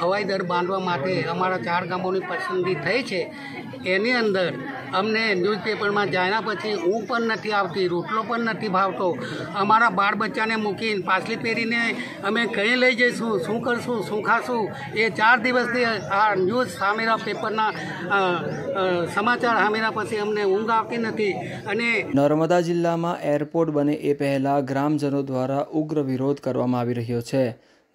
હવાઈ દર બાંધવા માટે અમારા ચાર ગામોની પસંદગી થઈ છે. એની અંદર અમને ન્યૂઝપેપરમાં જાણ્યા પછી હું પણ નથી આવતી, રોટલો પણ નથી ભાવતો. અમારા બાળ બચ્ચાને મૂકીને પાછલી પેઢીને અમે કઈ લઈ જઈશું, શું કરશું, શું ખાશું, એ ચાર દિવસથી આ ન્યૂઝ સામેરા પેપરના સમાચાર સામેરા પછી અમને ઊંઘ આવતી નથી. અને નર્મદા જિલ્લામાં એરપોર્ટ બને એ પહેલાં ગ્રામજનો દ્વારા ઉગ્ર વિરોધ કરવામાં આવી રહ્યો છે.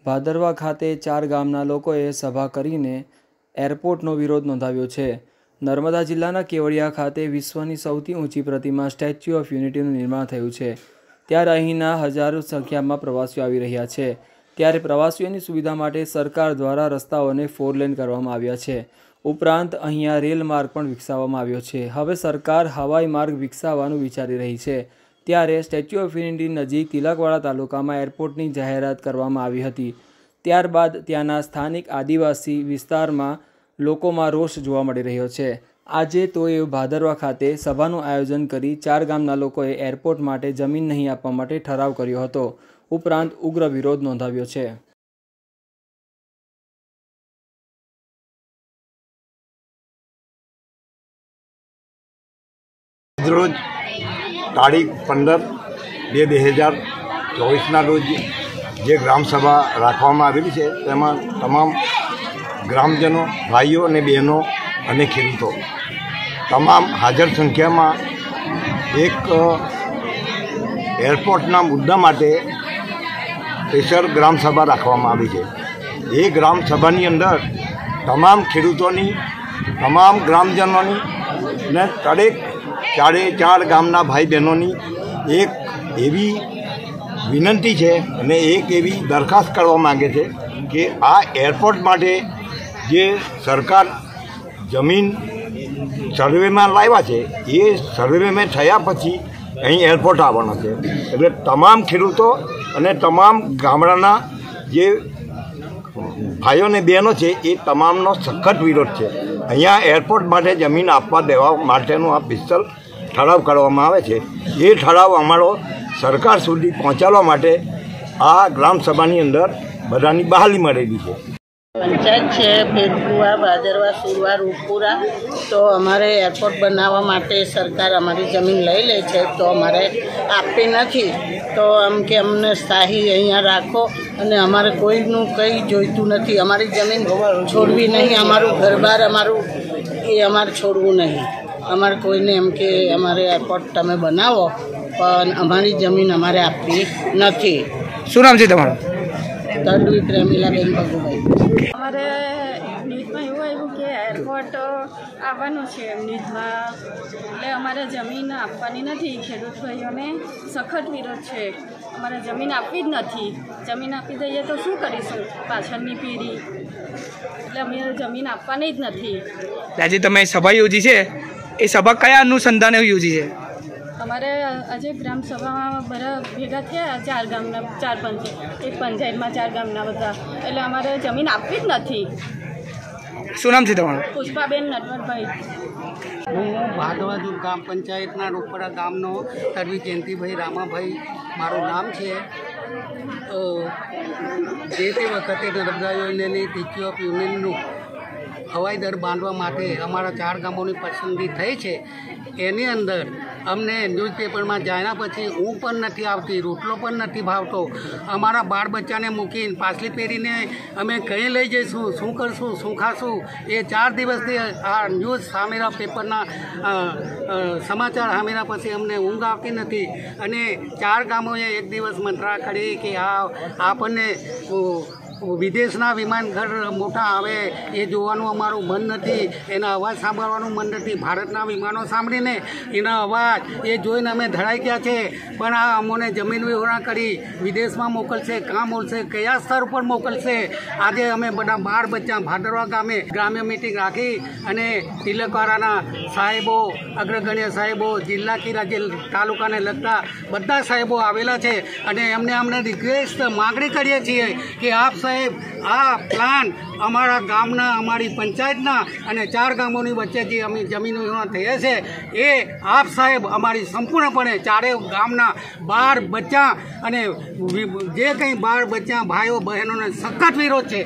ભાદરવા ખાતે ચાર ગામના લોકોએ સભા કરીને એરપોર્ટનો વિરોધ નોંધાવ્યો છે. નર્મદા જિલ્લાના કેવડિયા ખાતે વિશ્વની સૌથી ઊંચી પ્રતિમા સ્ટેચ્યુ ઓફ યુનિટીનું નિર્માણ થયું છે. ત્યારે અહીંના હજારો સંખ્યામાં પ્રવાસીઓ આવી રહ્યા છે. ત્યારે પ્રવાસીઓની સુવિધા માટે સરકાર દ્વારા રસ્તાઓને ફોર લેન કરવામાં આવ્યા છે. ઉપરાંત અહીંયા રેલ માર્ગ પણ વિકસાવવામાં આવ્યો છે. હવે સરકાર હવાઈ માર્ગ વિકસાવવાનું વિચારી રહી છે. ત્યારે સ્ટેચ્યુ ઓફ યુનિટી નજીક તિલકવાડા તાલુકામાં એરપોર્ટની જાહેરાત કરવામાં આવી હતી. ત્યારબાદ ત્યાંના સ્થાનિક આદિવાસી વિસ્તારમાં લોકોમાં રોષ જોવા મળી રહ્યો છે. આજે તોએ ભાદરવા ખાતે સભાનું આયોજન કરી ચાર ગામના લોકોએ એરપોર્ટ માટે જમીન નહીં આપવા માટે ઠરાવ કર્યો હતો. ઉપરાંત ઉગ્ર વિરોધ નોંધાવ્યો છે. રોજ તારીખ પંદર બે બે હજાર ચોવીસના રોજ જે ગ્રામસભા રાખવામાં આવેલી છે, તેમાં તમામ ગ્રામજનો, ભાઈઓ અને બહેનો અને ખેડૂતો તમામ હાજર સંખ્યામાં એક એરપોર્ટના મુદ્દા માટે સ્પેશિયલ ગ્રામસભા રાખવામાં આવી છે. એ ગ્રામસભાની અંદર તમામ ખેડૂતોની, તમામ ગ્રામજનોની ને દરેક ચારે ચાર ગામના ભાઈ બહેનોની એક એવી વિનંતી છે અને એક એવી દરખાસ્ત કરવા માંગે છે કે આ એરપોર્ટ માટે જે સરકાર જમીન સર્વેમાં લાવ્યા છે, એ સર્વેમાં થયા પછી અહીં એરપોર્ટ આવવાનો છે. એટલે તમામ ખેડૂતો અને તમામ ગામડાના જે ભાઈઓ અને બહેનો છે, એ તમામનો સખત વિરોધ છે. અહીંયા એરપોર્ટ માટે જમીન આપવા દેવા માટેનું આ પિસ્તલ ઠરાવ કરવામાં આવે છે. એ ઠરાવ અમારો સરકાર સુધી પહોંચાડવા માટે આ ગ્રામસભાની અંદર બધાની બહાલી મળેલી છે. પંચાયત છે ભેરપુરા ભાદરવા, સુરવા, રૂપપુરા, તો અમારે એરપોર્ટ બનાવવા માટે સરકાર અમારી જમીન લઈ લે છે, તો અમારે આપતી નથી. તો આમ કે અમને સ્થાહી અહીંયા રાખો અને અમારે કોઈનું કંઈ જોઈતું નથી. અમારી જમીન છોડવી નહીં, અમારું ઘરબાર અમારું એ અમારે છોડવું નહીં. અમારે કોઈને એમ કે અમારે એરપોર્ટ તમે બનાવો પણ અમારી જમીન અમારે આપવી નથી. શું નામ છે તમારું? તડવી પ્રેમીલાબેન ભગુભાઈ. અમારે ન્યૂઝમાં એવું આવ્યું કે એરપોર્ટ આવવાનું છે ન્યૂઝમાં એટલે અમારે જમીન આપવાની નથી. ખેડૂત ભાઈઓને સખત વિરોધ છે. અમારે જમીન આપવી જ નથી. જમીન આપી દઈએ તો શું કરીશું? પાછળની પેઢી. એટલે અમે જમીન આપવાની જ નથી. આજે તમે સભા યોજી છે? એ સભા કયા અનુસંધાને યોજી છે? અમારે આજે ગ્રામ સભામાં બધા ભેગા થયા ચાર ગામના ચાર પંચાયત એક પંચાયતમાં ચાર ગામના બધા. એટલે અમારે જમીન આપવી જ નથી. શું નામ છે તમારું? પુષ્પાબેન નટવરભાઈ. હું ભાદવાજુ ગ્રામ પંચાયતના રોપડા ગામનો તરવી જયંતિભાઈ રામાભાઈ. મારું નામ છે જે તે વખતે નર્મદા યોજનાની ટીચી ઓફ યુનિયનનું હવાઈ દર બાંધવા માટે અમારા ચાર ગામોની પસંદગી થઈ છે. એની અંદર અમને ન્યૂઝપેપરમાં જાણ્યા પછી હું પણ નથી આવતી, રોટલો પણ નથી ભાવતો. અમારા બાળ બચ્ચાને મૂકીને પાછલી પેઢીને અમે કઈ લઈ જઈશું, શું કરશું, શું ખાશું, એ ચાર દિવસથી આ ન્યૂઝ સામેરા પેપરના સમાચાર સામેના પછી અમને ઊંઘ આવતી નથી. અને ચાર ગામોએ એક દિવસ મંત્રા કરી કે આ, આપણને વિદેશના વિમાન ઘર મોટા આવે, એ જોવાનું અમારું મન નથી. એના અવાજ સાંભળવાનું મન નથી. ભારતના વિમાનો સાંભળીને એના અવાજ, એ જોઈને અમે ધડાઈ ગયા છે. પણ આ અમોને જમીન વિહોણા કરી વિદેશમાં મોકલશે કાં મોકલશે, કયા સ્તર ઉપર મોકલશે? આજે અમે બધા બાળ બચ્ચા ભાદરવા ગામે ગ્રામ્ય મિટિંગ રાખી અને તિલકવાળાના સાહેબો, અગ્રગણ્ય સાહેબો, જિલ્લા કી રાજ્ય તાલુકાને લગતા બધા સાહેબો આવેલા છે. અને એમને અમને રિક્વેસ્ટ માગણી કરીએ છીએ કે આપ સાહેબ, આ પ્લાન અમારા ગામના, અમારી પંચાયતના અને ચાર ગામોની વચ્ચે જે અમે જમીનો થયા છે, એ આપ સાહેબ અમારી સંપૂર્ણપણે ચારે ગામના બાર બચ્ચા અને જે કંઈ બાર બચ્ચા, ભાઈઓ, બહેનોને સખત વિરોધ છે.